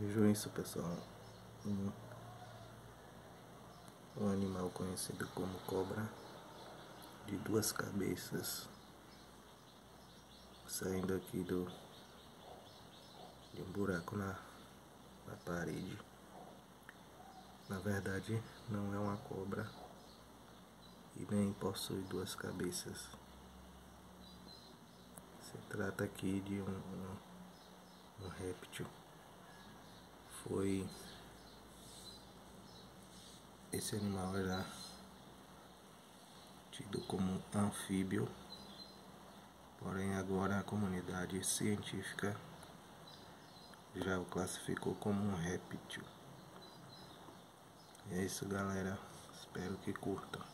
Vejam isso, pessoal. Um, um animal conhecido como cobra de duas cabeças saindo aqui do de um buraco na, na parede. Na verdade, não é uma cobra e nem possui duas cabeças. Se trata aqui de um, um, um réptil. Foi esse animal era tido como anfíbio, porém agora a comunidade científica já o classificou como um réptil. É isso galera, espero que curtam.